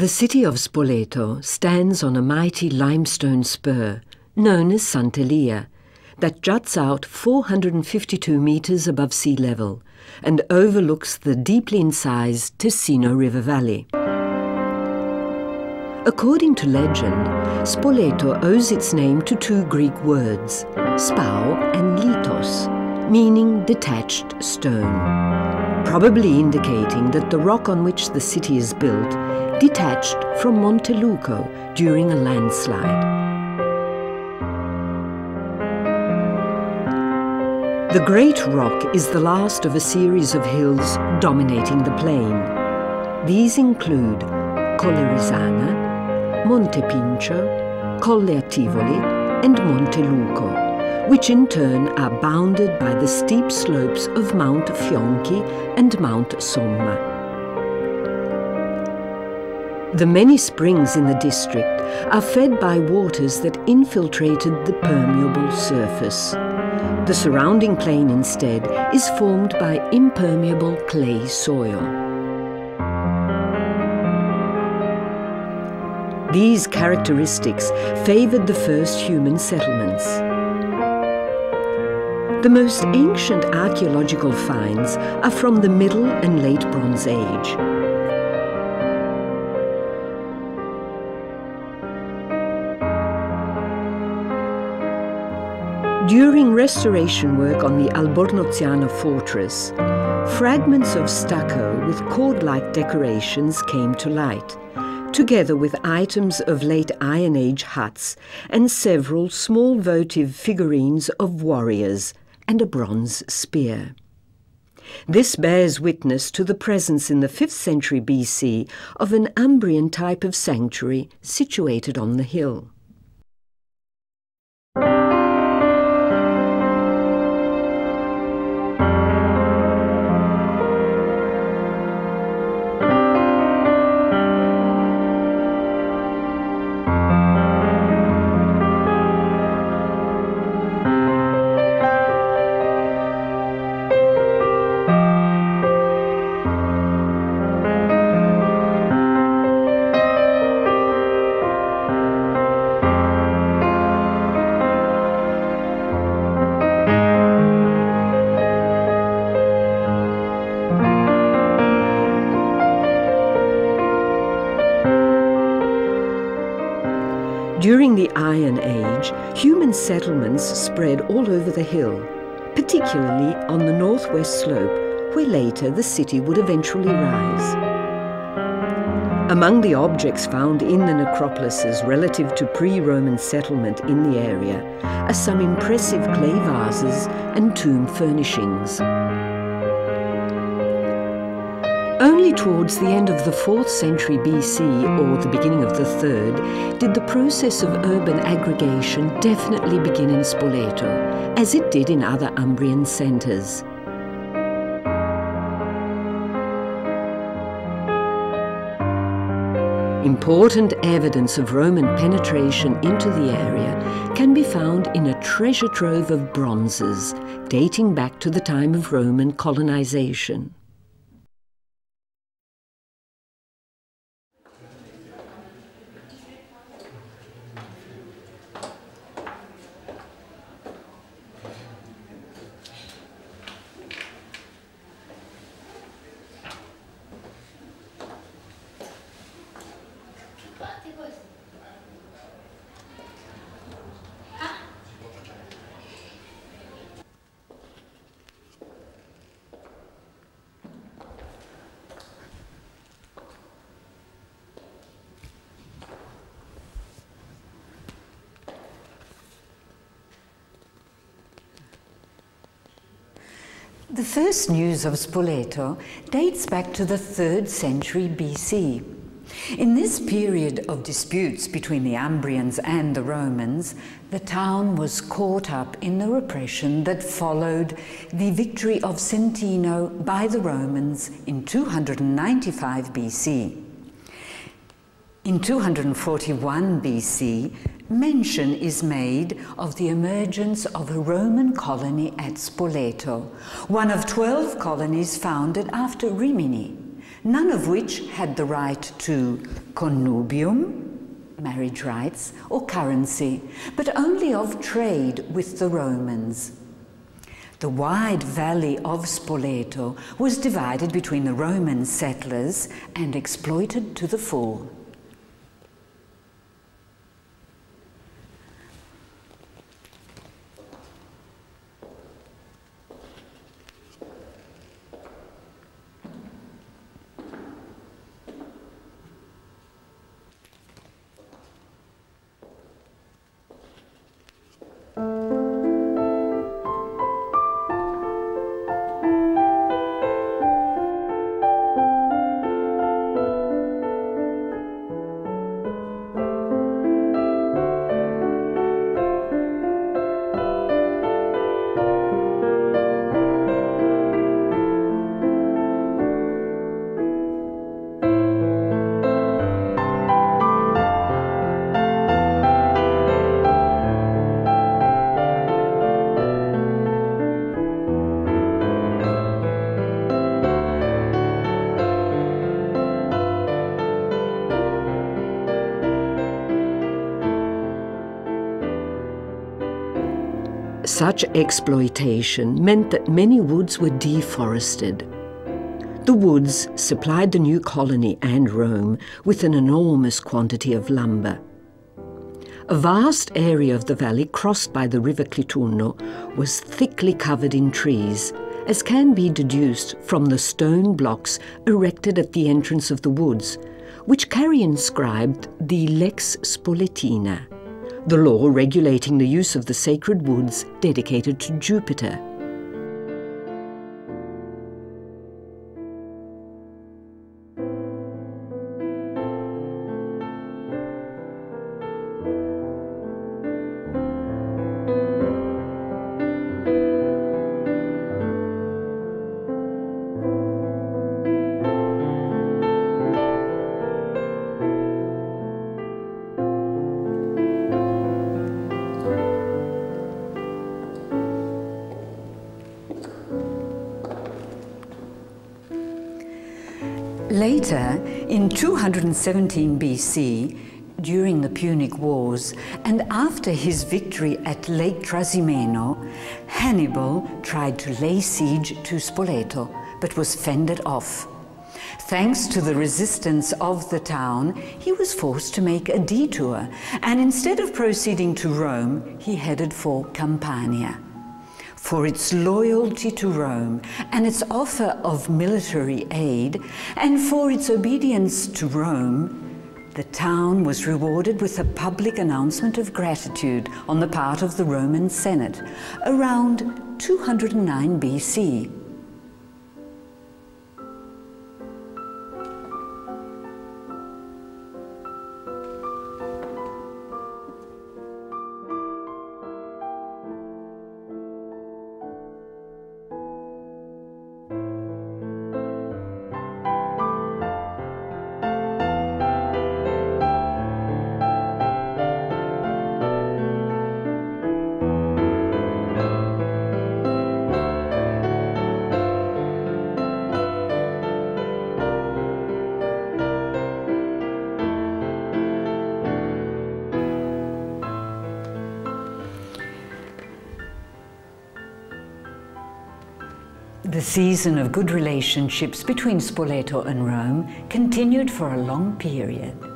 The city of Spoleto stands on a mighty limestone spur known as Sant'Elia that juts out 452 metres above sea level and overlooks the deeply incised Tessino River Valley. According to legend, Spoleto owes its name to two Greek words, spao and litos, meaning detached stone, probably indicating that the rock on which the city is built detached from Monte Luco during a landslide. The Great Rock is the last of a series of hills dominating the plain. These include Colle Risana, Monte Pincio, Colle Attivoli and Monte Luco, which in turn are bounded by the steep slopes of Mount Fionchi and Mount Somma. The many springs in the district are fed by waters that infiltrated the permeable surface. The surrounding plain instead is formed by impermeable clay soil. These characteristics favoured the first human settlements. The most ancient archaeological finds are from the Middle and Late Bronze Age. During restoration work on the Albornoziano fortress, fragments of stucco with cord-like decorations came to light, together with items of late Iron Age huts and several small votive figurines of warriors and a bronze spear. This bears witness to the presence in the 5th century BC of an Umbrian type of sanctuary situated on the hill. Spread all over the hill, particularly on the northwest slope, where later the city would eventually rise. Among the objects found in the necropolises relative to pre-Roman settlement in the area are some impressive clay vases and tomb furnishings. Only towards the end of the 4th century BC or the beginning of the 3rd did the process of urban aggregation definitely begin in Spoleto, as it did in other Umbrian centres. Important evidence of Roman penetration into the area can be found in a treasure trove of bronzes dating back to the time of Roman colonization. The first news of Spoleto dates back to the 3rd century BC. In this period of disputes between the Umbrians and the Romans, the town was caught up in the repression that followed the victory of Sentino by the Romans in 295 BC. In 241 BC, mention is made of the emergence of a Roman colony at Spoleto, one of 12 colonies founded after Rimini, none of which had the right to connubium, marriage rights, or currency, but only of trade with the Romans. The wide valley of Spoleto was divided between the Roman settlers and exploited to the full. Such exploitation meant that many woods were deforested. The woods supplied the new colony and Rome with an enormous quantity of lumber. A vast area of the valley crossed by the river Clitunno was thickly covered in trees, as can be deduced from the stone blocks erected at the entrance of the woods, which carry inscribed the Lex Spoletina the law regulating the use of the sacred woods dedicated to Jupiter. Later, in 217 BC, during the Punic Wars, and after his victory at Lake Trasimeno, Hannibal tried to lay siege to Spoleto, but was fended off. Thanks to the resistance of the town, he was forced to make a detour, and instead of proceeding to Rome, he headed for Campania for its loyalty to Rome and its offer of military aid, and for its obedience to Rome, the town was rewarded with a public announcement of gratitude on the part of the Roman Senate around 209 BC. The season of good relationships between Spoleto and Rome continued for a long period.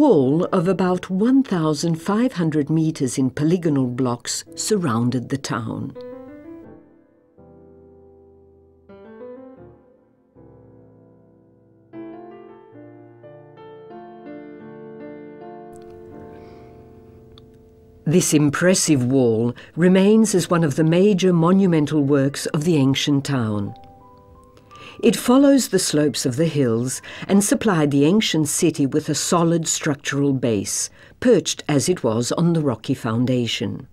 Wall of about 1,500 metres in polygonal blocks surrounded the town. This impressive wall remains as one of the major monumental works of the ancient town. It follows the slopes of the hills and supplied the ancient city with a solid structural base, perched as it was on the rocky foundation.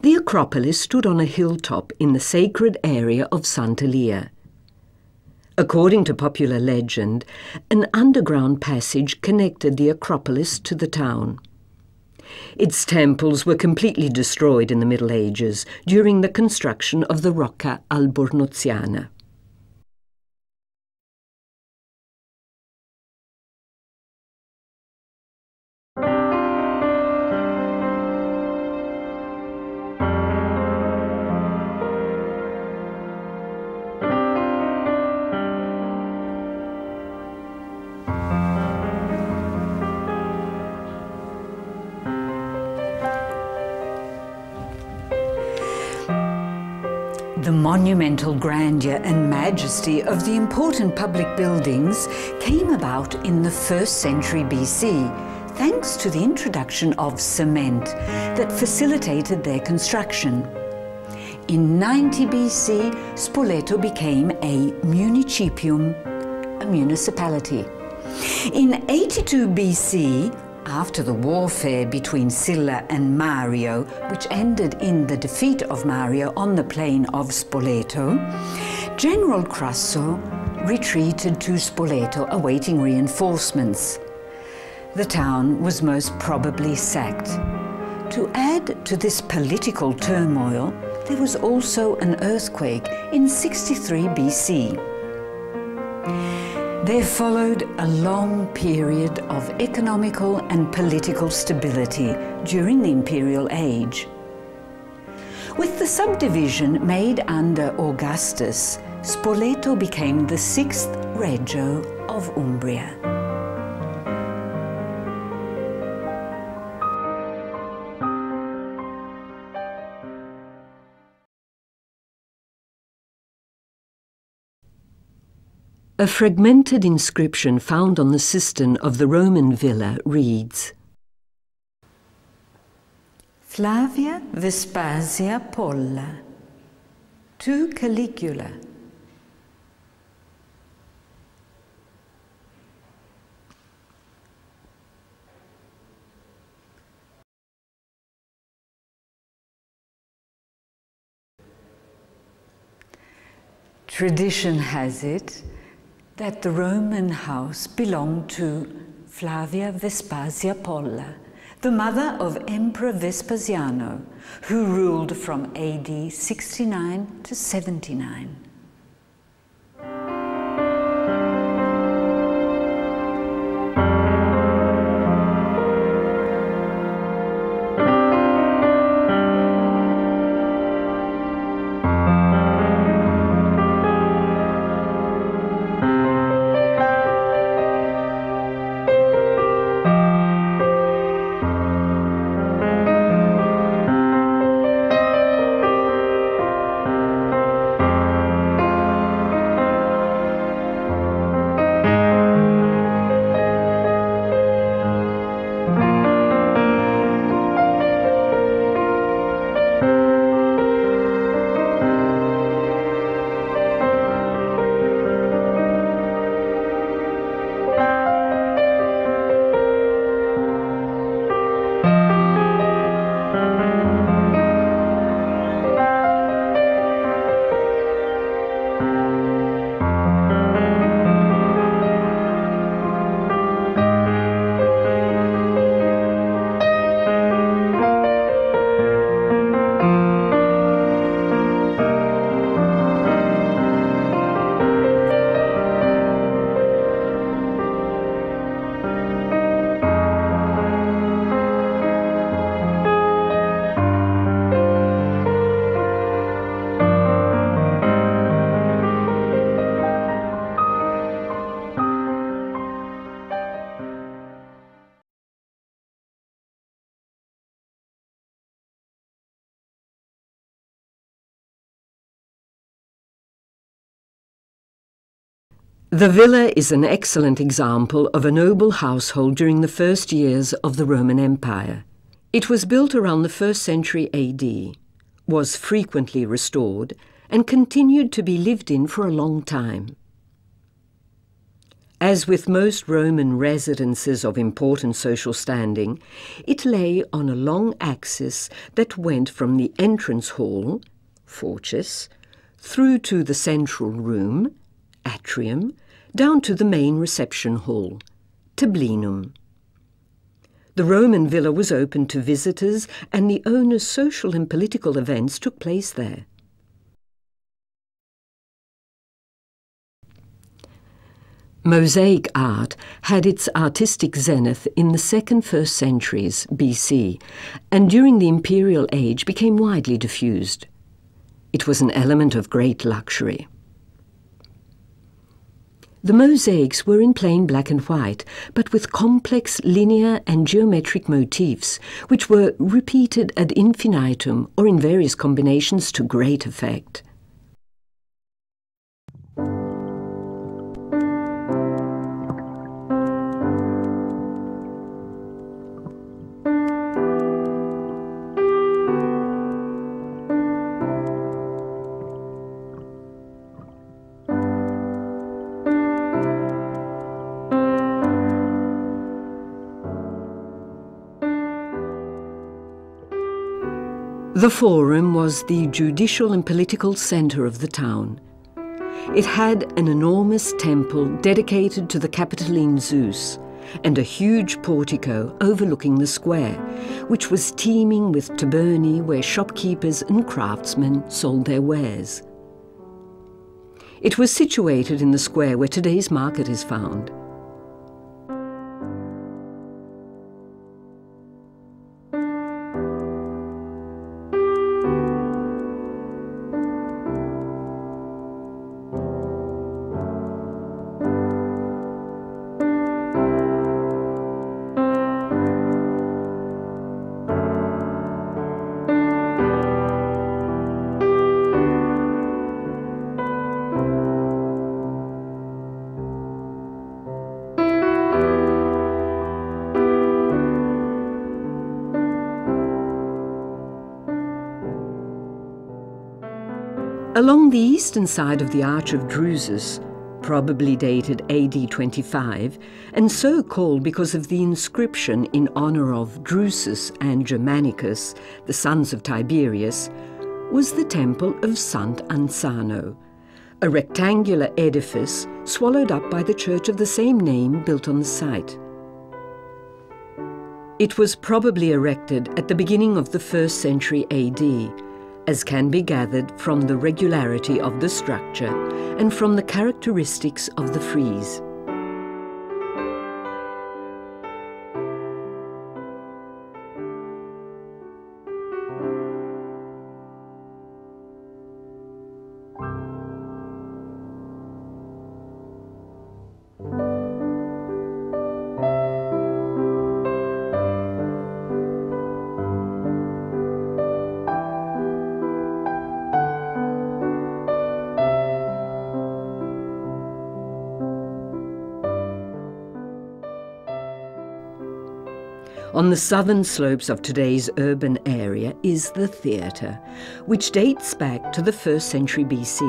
The Acropolis stood on a hilltop in the sacred area of Sant'Elia. According to popular legend, an underground passage connected the Acropolis to the town. Its temples were completely destroyed in the Middle Ages during the construction of the Rocca Albornoziana. Monumental grandeur and majesty of the important public buildings came about in the first century BC, thanks to the introduction of cement that facilitated their construction. In 90 BC, Spoleto became a municipium, a municipality. In 82 BC, after the warfare between Sylla and Mario, which ended in the defeat of Mario on the plain of Spoleto, General Crasso retreated to Spoleto awaiting reinforcements. The town was most probably sacked. To add to this political turmoil, there was also an earthquake in 63 BC. There followed a long period of economical and political stability during the imperial age. With the subdivision made under Augustus, Spoleto became the sixth regio of Umbria. A fragmented inscription found on the cistern of the Roman villa reads Flavia Vespasia Polla, to Caligula. Tradition has it that the Roman house belonged to Flavia Vespasia Polla, the mother of Emperor Vespasiano, who ruled from AD 69 to 79. The villa is an excellent example of a noble household during the first years of the Roman Empire. It was built around the 1st century AD, was frequently restored, and continued to be lived in for a long time. As with most Roman residences of important social standing, it lay on a long axis that went from the entrance hall, fauces, through to the central room, atrium, down to the main reception hall, tablinum. The Roman villa was open to visitors and the owner's social and political events took place there. Mosaic art had its artistic zenith in the second first centuries BC and during the imperial age became widely diffused. It was an element of great luxury. The mosaics were in plain black and white, but with complex linear and geometric motifs, which were repeated ad infinitum or in various combinations to great effect. The Forum was the judicial and political centre of the town. It had an enormous temple dedicated to the Capitoline Zeus and a huge portico overlooking the square, which was teeming with tabernae where shopkeepers and craftsmen sold their wares. It was situated in the square where today's market is found. Along the eastern side of the Arch of Drusus, probably dated AD 25, and so called because of the inscription in honor of Drusus and Germanicus, the sons of Tiberius, was the temple of Sant Ansano, a rectangular edifice swallowed up by the church of the same name built on the site. It was probably erected at the beginning of the 1st century AD, as can be gathered from the regularity of the structure and from the characteristics of the frieze. The southern slopes of today's urban area is the theatre, which dates back to the 1st century BC.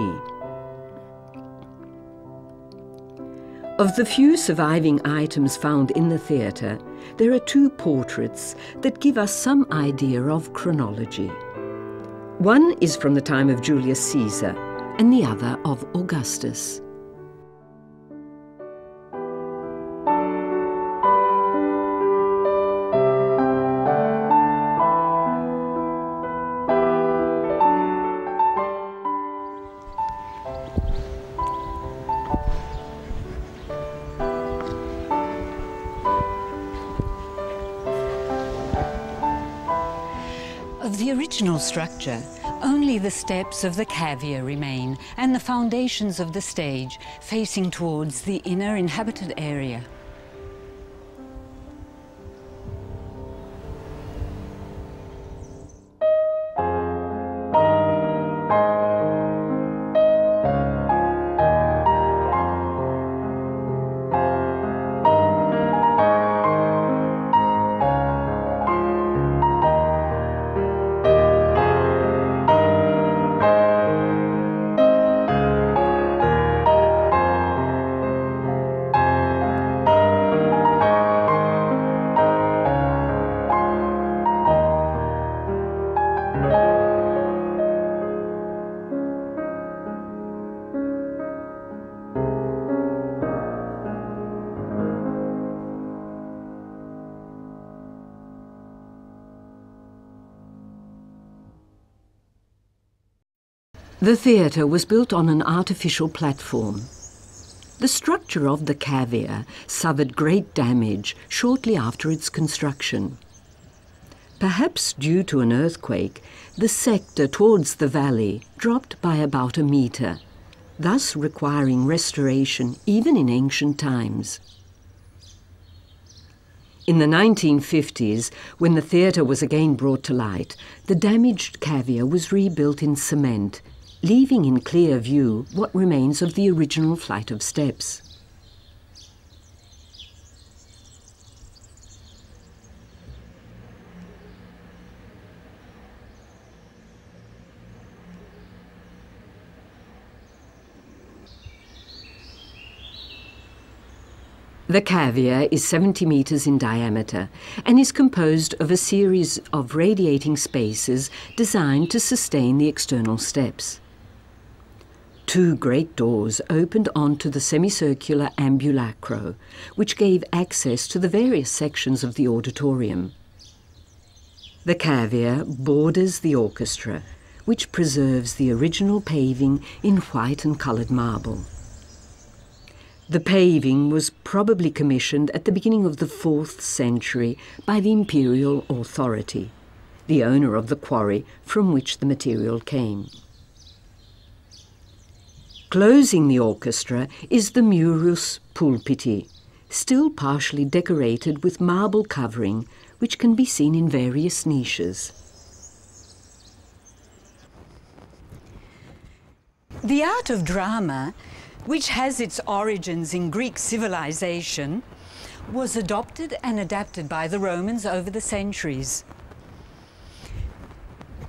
Of the few surviving items found in the theatre, there are two portraits that give us some idea of chronology. One is from the time of Julius Caesar and the other of Augustus. Structure, only the steps of the cavea remain and the foundations of the stage facing towards the inner inhabited area. The theatre was built on an artificial platform. The structure of the cavea suffered great damage shortly after its construction. Perhaps due to an earthquake, the sector towards the valley dropped by about a metre, thus requiring restoration even in ancient times. In the 1950s, when the theatre was again brought to light, the damaged cavea was rebuilt in cement, leaving in clear view what remains of the original flight of steps. The cavea is 70 metres in diameter and is composed of a series of radiating spaces designed to sustain the external steps. Two great doors opened onto the semicircular ambulacro, which gave access to the various sections of the auditorium. The cavea borders the orchestra, which preserves the original paving in white and coloured marble. The paving was probably commissioned at the beginning of the 4th century by the imperial authority, the owner of the quarry from which the material came. Closing the orchestra is the Murus pulpiti, still partially decorated with marble covering which can be seen in various niches. The art of drama which has its origins in Greek civilization, was adopted and adapted by the Romans over the centuries.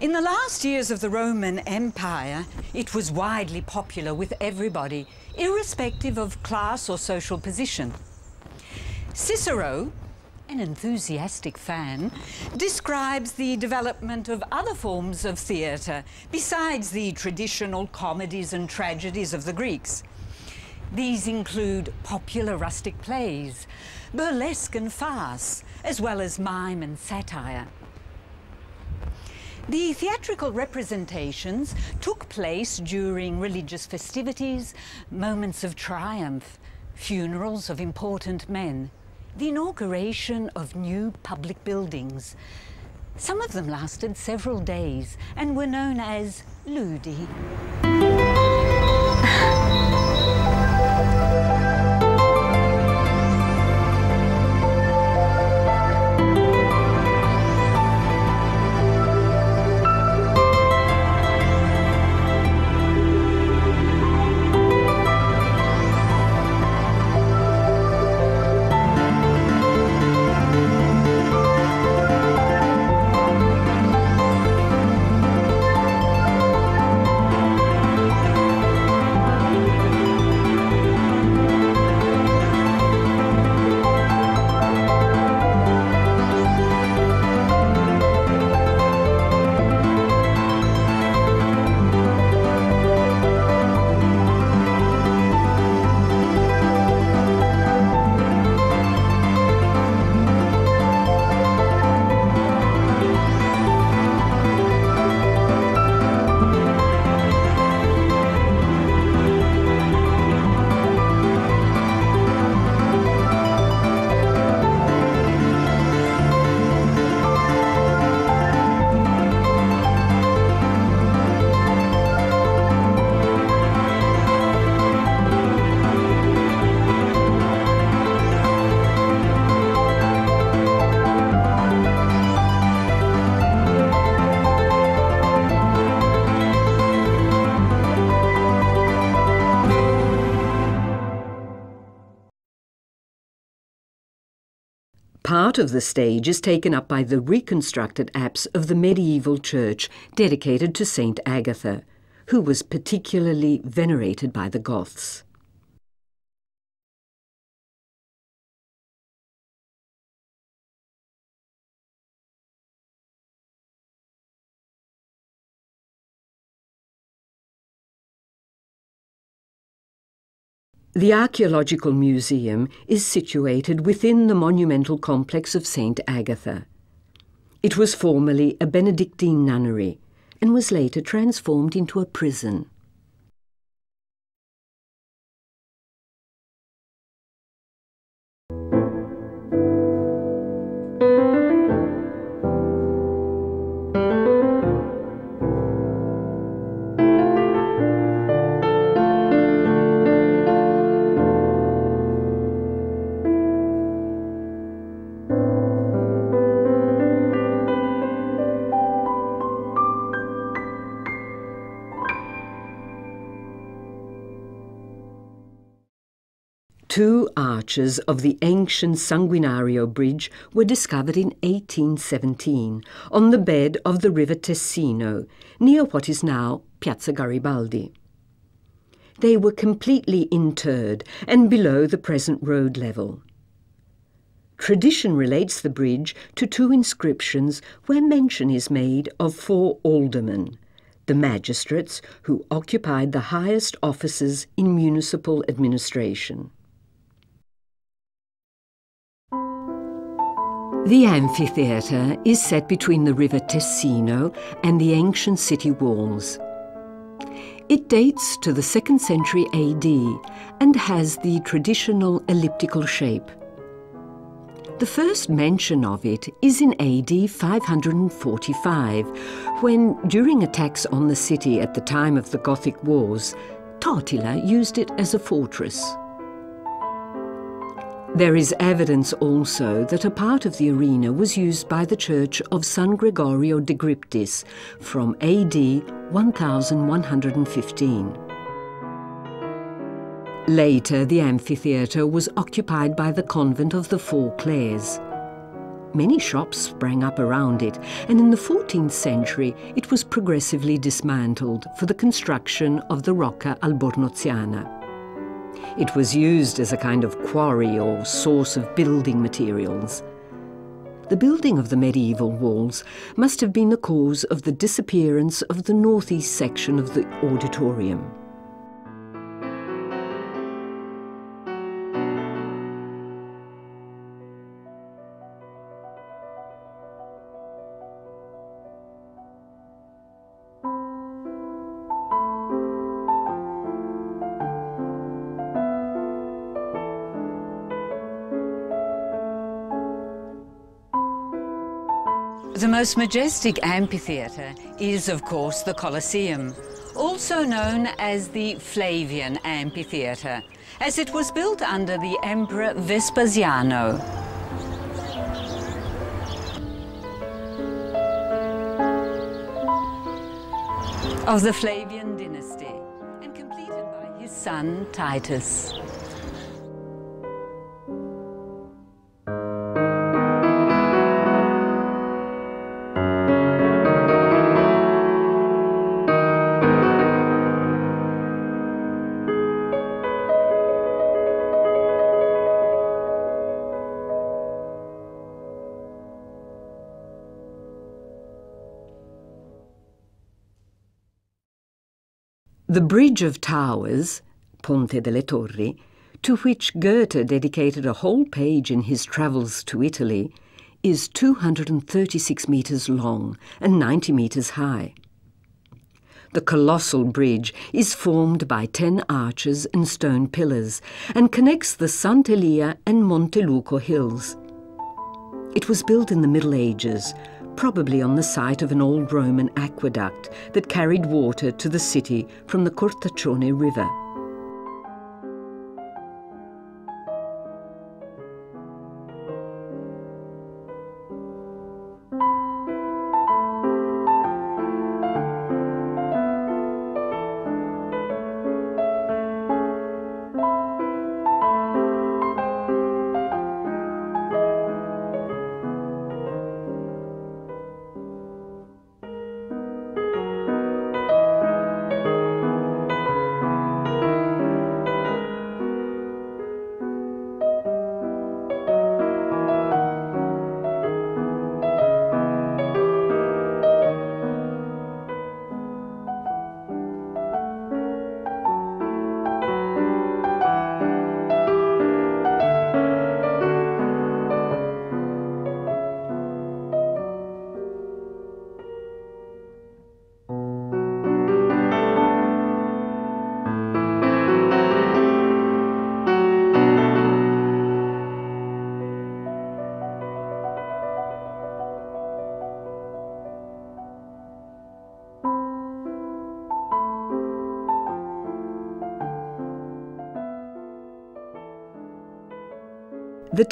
In the last years of the Roman Empire, it was widely popular with everybody, irrespective of class or social position. Cicero, an enthusiastic fan, describes the development of other forms of theatre besides the traditional comedies and tragedies of the Greeks. These include popular rustic plays, burlesque and farce, as well as mime and satire. The theatrical representations took place during religious festivities, moments of triumph, funerals of important men, the inauguration of new public buildings. Some of them lasted several days and were known as ludi. Part of the stage is taken up by the reconstructed apse of the medieval church dedicated to Saint Agatha, who was particularly venerated by the Goths. The Archaeological Museum is situated within the monumental complex of St. Agatha. It was formerly a Benedictine nunnery and was later transformed into a prison. Two arches of the ancient Sanguinario Bridge were discovered in 1817 on the bed of the river Tessino, near what is now Piazza Garibaldi. They were completely interred and below the present road level. Tradition relates the bridge to two inscriptions where mention is made of four aldermen, the magistrates who occupied the highest offices in municipal administration. The amphitheatre is set between the river Tessino and the ancient city walls. It dates to the 2nd century AD and has the traditional elliptical shape. The first mention of it is in AD 545, when, during attacks on the city at the time of the Gothic Wars, Totila used it as a fortress. There is evidence also that a part of the arena was used by the church of San Gregorio de Griptis from AD 1115. Later, the amphitheatre was occupied by the convent of the Poor Clares. Many shops sprang up around it, and in the 14th century it was progressively dismantled for the construction of the Rocca Albornoziana. It was used as a kind of quarry or source of building materials. The building of the medieval walls must have been the cause of the disappearance of the northeast section of the auditorium. Most majestic amphitheatre is, of course, the Colosseum, also known as the Flavian Amphitheatre, as it was built under the Emperor Vespasiano. of the Flavian dynasty and completed by his son Titus. The Bridge of Towers, Ponte delle Torri, to which Goethe dedicated a whole page in his travels to Italy, is 236 metres long and 90 metres high. The colossal bridge is formed by ten arches and stone pillars and connects the Sant'Elia and Monteluco hills. It was built in the Middle Ages probably on the site of an old Roman aqueduct that carried water to the city from the Cortaccione River.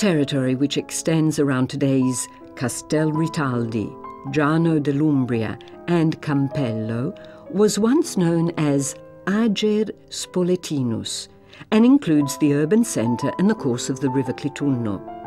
Territory which extends around today's Castel Ritaldi, Giano dell'Umbria, and Campello was once known as Ager Spoletinus and includes the urban centre and the course of the river Clitunno.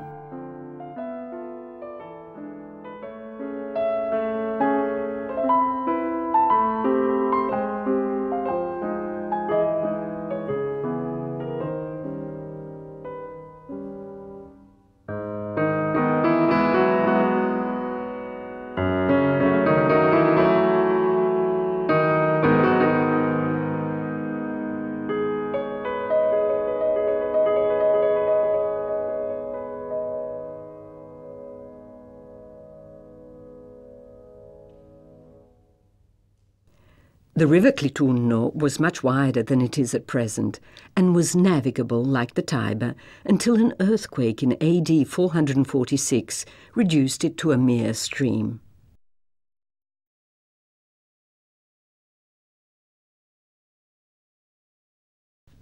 The river Clitunno was much wider than it is at present and was navigable like the Tiber until an earthquake in AD 446 reduced it to a mere stream.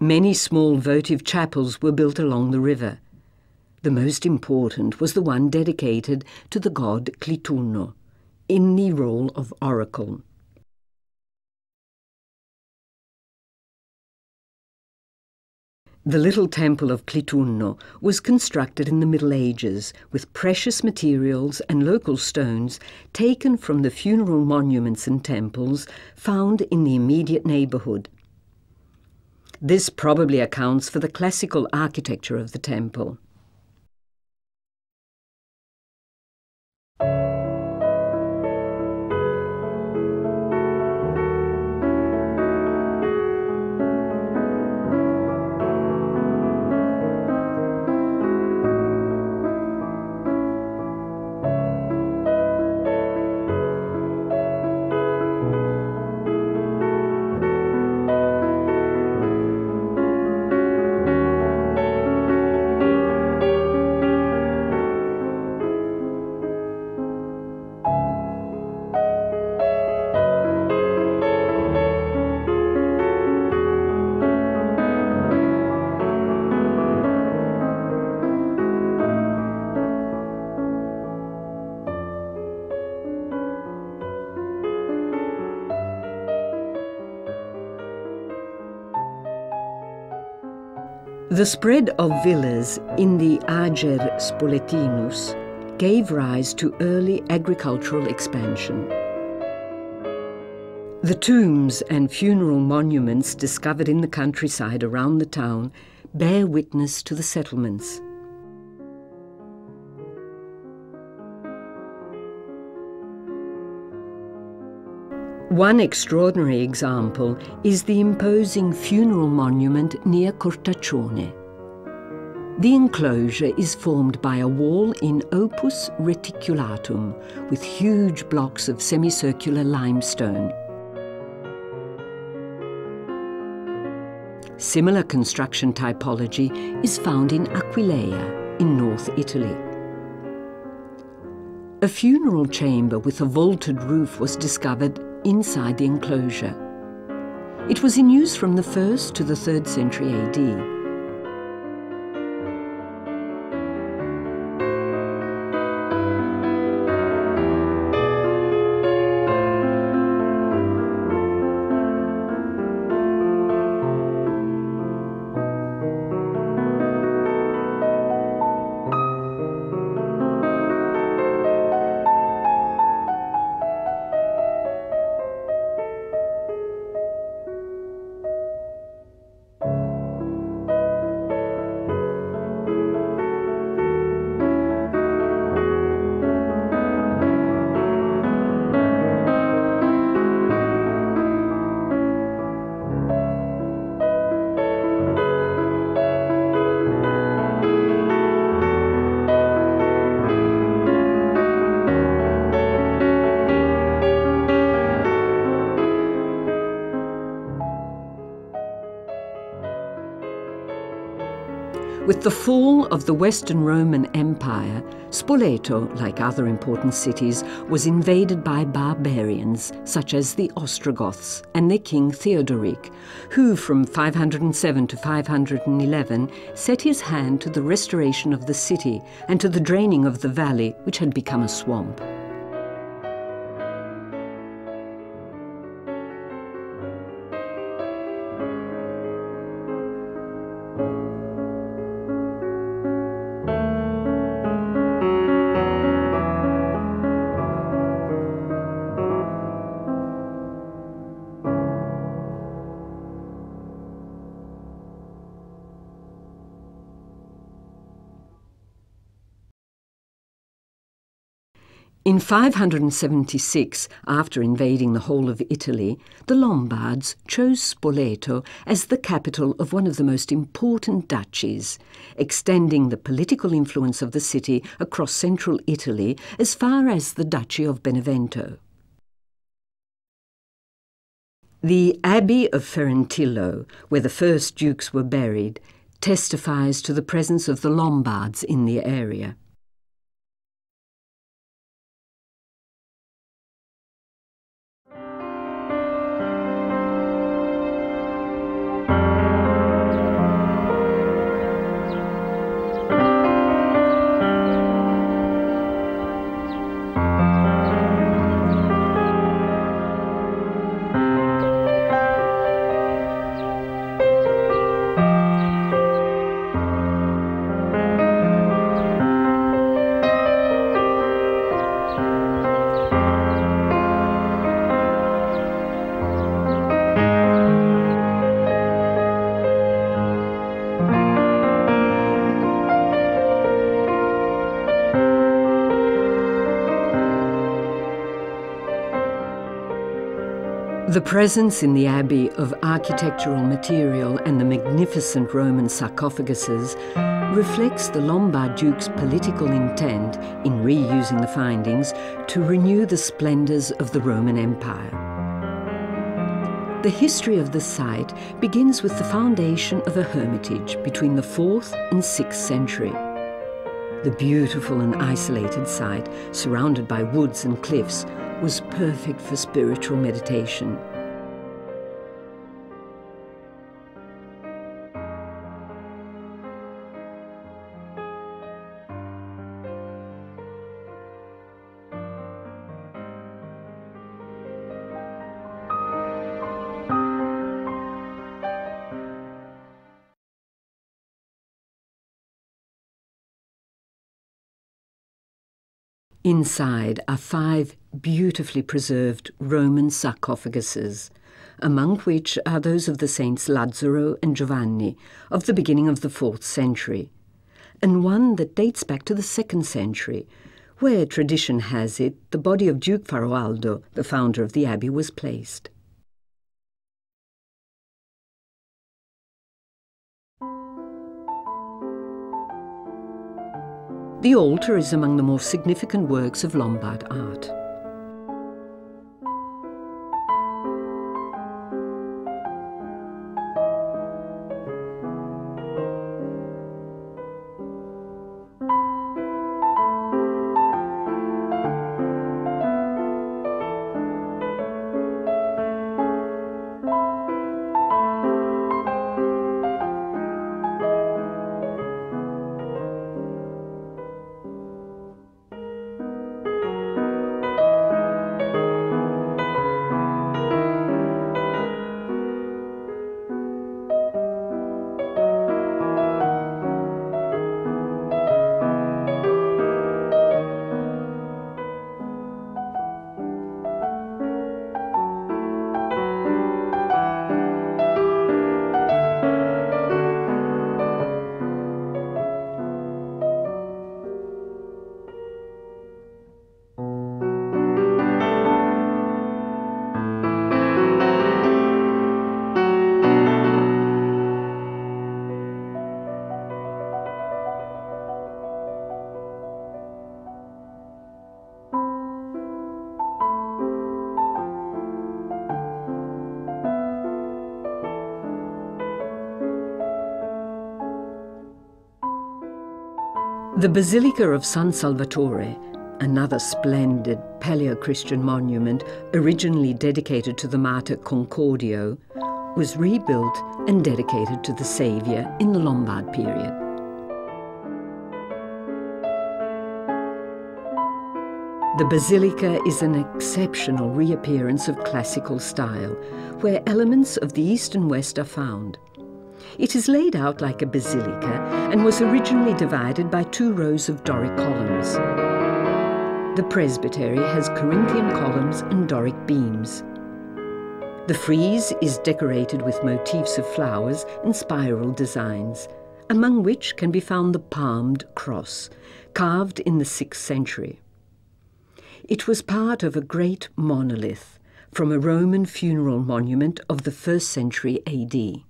Many small votive chapels were built along the river. The most important was the one dedicated to the god Clitunno, in the role of oracle. The little temple of Clitunno was constructed in the Middle Ages with precious materials and local stones taken from the funeral monuments and temples found in the immediate neighbourhood. This probably accounts for the classical architecture of the temple. The spread of villas in the Ager Spoletinus gave rise to early agricultural expansion. The tombs and funeral monuments discovered in the countryside around the town bear witness to the settlements. One extraordinary example is the imposing funeral monument near Cortaccione. The enclosure is formed by a wall in opus reticulatum with huge blocks of semicircular limestone. Similar construction typology is found in Aquileia in North Italy. A funeral chamber with a vaulted roof was discovered inside the enclosure. It was in use from the 1st to the 3rd century AD. With the fall of the Western Roman Empire, Spoleto, like other important cities, was invaded by barbarians such as the Ostrogoths and their king Theodoric, who from 507 to 511 set his hand to the restoration of the city and to the draining of the valley, which had become a swamp. 576, after invading the whole of Italy, the Lombards chose Spoleto as the capital of one of the most important duchies, extending the political influence of the city across central Italy as far as the Duchy of Benevento. The Abbey of Ferentillo, where the first dukes were buried, testifies to the presence of the Lombards in the area. The presence in the abbey of architectural material and the magnificent Roman sarcophaguses reflects the Lombard duke's political intent in reusing the findings to renew the splendours of the Roman Empire. The history of the site begins with the foundation of a hermitage between the 4th and 6th century. The beautiful and isolated site, surrounded by woods and cliffs, was perfect for spiritual meditation. Inside are five beautifully preserved Roman sarcophaguses, among which are those of the saints Lazzaro and Giovanni of the beginning of the fourth century, and one that dates back to the second century, where tradition has it the body of Duke Faroaldo, the founder of the abbey, was placed. The altar is among the more significant works of Lombard art. The Basilica of San Salvatore, another splendid Paleo-Christian monument originally dedicated to the martyr Concordio, was rebuilt and dedicated to the Saviour in the Lombard period. The basilica is an exceptional reappearance of classical style, where elements of the east and west are found. It is laid out like a basilica and was originally divided by two rows of Doric columns. The presbytery has Corinthian columns and Doric beams. The frieze is decorated with motifs of flowers and spiral designs, among which can be found the palmed cross, carved in the 6th century. It was part of a great monolith from a Roman funeral monument of the 1st century AD.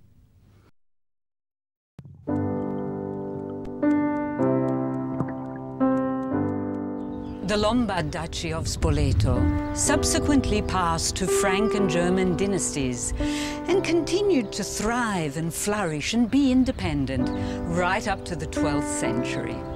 The Lombard Duchy of Spoleto subsequently passed to Frank and German dynasties and continued to thrive and flourish and be independent right up to the 12th century.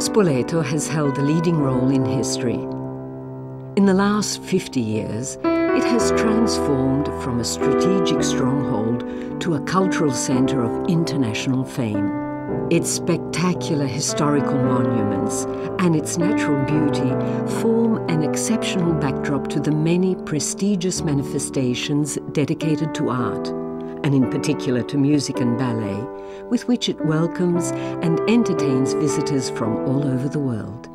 Spoleto has held a leading role in history. In the last 50 years, it has transformed from a strategic stronghold to a cultural centre of international fame. Its spectacular historical monuments and its natural beauty form an exceptional backdrop to the many prestigious manifestations dedicated to art and in particular to music and ballet, with which it welcomes and entertains visitors from all over the world.